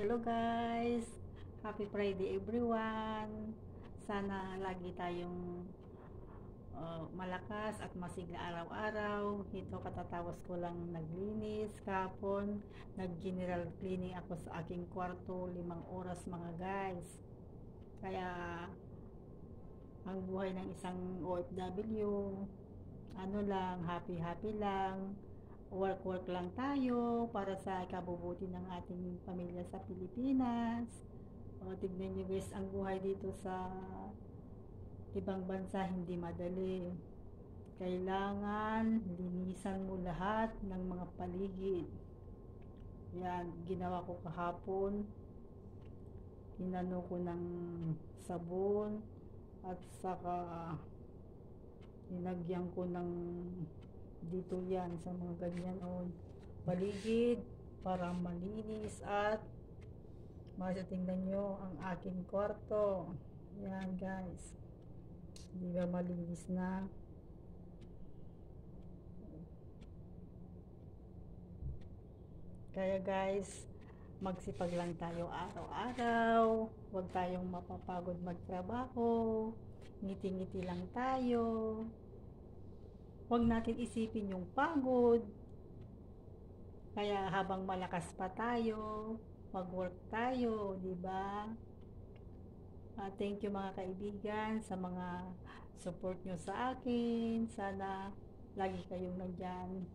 Hello guys! Happy Friday everyone! Sana lagi tayong uh, malakas at masigla araw-araw. Ito katatawas ko lang naglinis kapon. Nag-general cleaning ako sa aking kwarto. Limang oras mga guys. Kaya ang buhay ng isang OFW ano lang, happy-happy lang work-work lang tayo para sa ikabubuti ng ating pamilya sa Pilipinas. O, tignan nyo guys, ang buhay dito sa ibang bansa hindi madali. Kailangan linisan mo lahat ng mga paligid. Yan, ginawa ko kahapon. Inano ko ng sabon at saka ninagyan ko ng dito yan sa mga ganyan o. Paligid para malinis at masatingnan nyo ang aking kwarto. Yan guys. Hindi ba malinis na? Kaya guys magsipag lang tayo araw-araw. Huwag tayong mapapagod magtrabaho. Ngiti-ngiti lang tayo Huwag natin isipin yung pagod. Kaya habang malakas pa tayo, mag-work tayo, di ba? Uh, thank you mga kaibigan sa mga support nyo sa akin. Sana lagi kayong nandyan.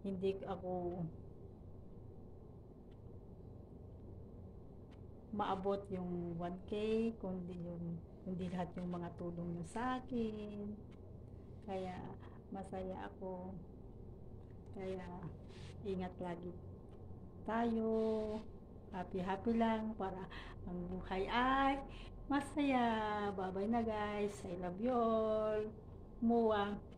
Hindi ako maabot yung 1K, kundi yung hindi lahat yung mga tulong nyo sa akin. Kaya masaya ako. Kaya, ingat lagi tayo. Happy-happy lang para ang buhay ay masaya. Bye-bye na guys. I love you all. Mua.